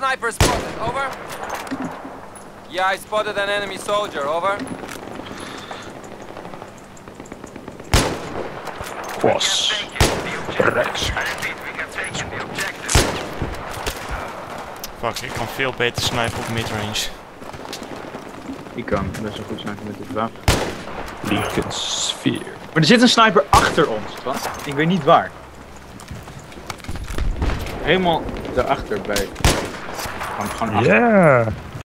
sniper spotted. Over. Yeah, I spotted an enemy soldier. Over. Was. Fuck, ik kan veel beter snipen op midrange. Ik kan best wel goed snipen met dit wapen. Linkersfeer. Maar er zit een sniper achter ons, wat? Ik weet niet waar. Helemaal daarachter bij. I'm 100. Yeah.